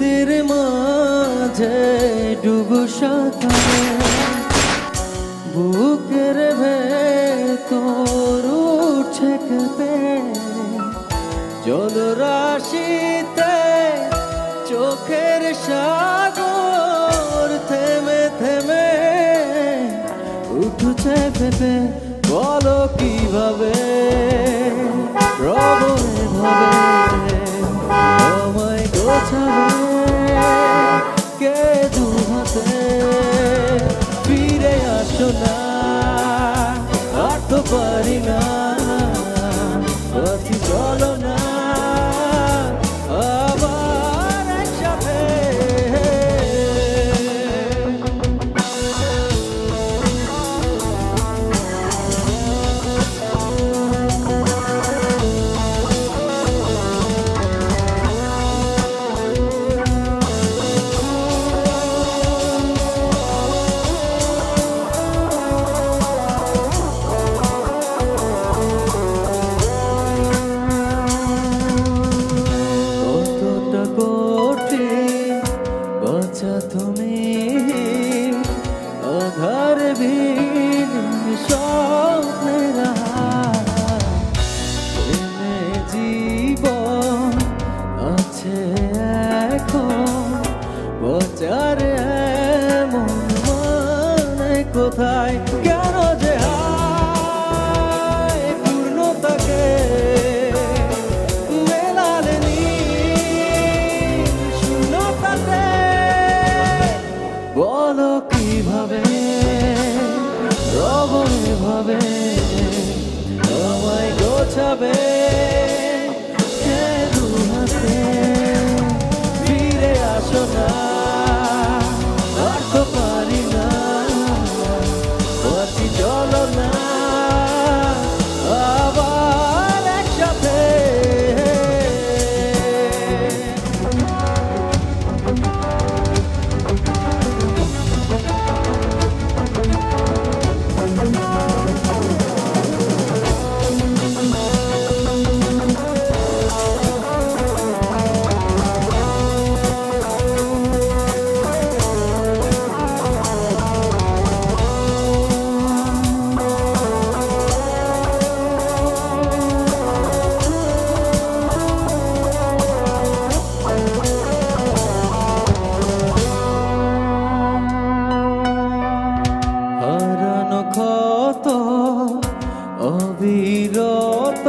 মাঝে ডুবু সাঁতারে। বুকের ভেতর উঠছে কেঁপে জলরাশিতে চোখের সাগর থেমে থেমে উঠছে পেপে বলো কীভাবে? রবে ভাবে। আর তো স্বপ্নের প্রেমে জীবন আছে এখন বাঁচার মানে কোথায় রব ভাবে আমায় গোছাবে ফিরে আসো না। অবিরত।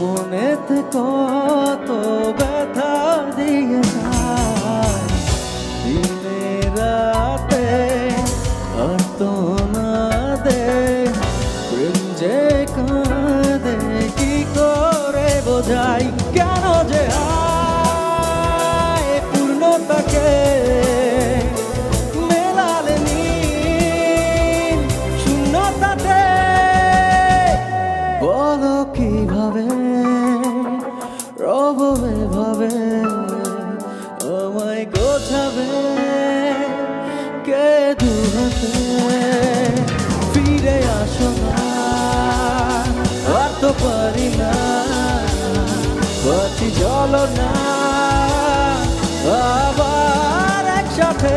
মনেতে কত ব্যথা দিয়ে দে যে কাঁদে কি করে বোঝাই? কেন যে কীভাবে রববে ভাবে, আমায় গোছাবে কে দু হাতে ফিরে আসো না তো পারি না পথি চলো না, আবার একসাথে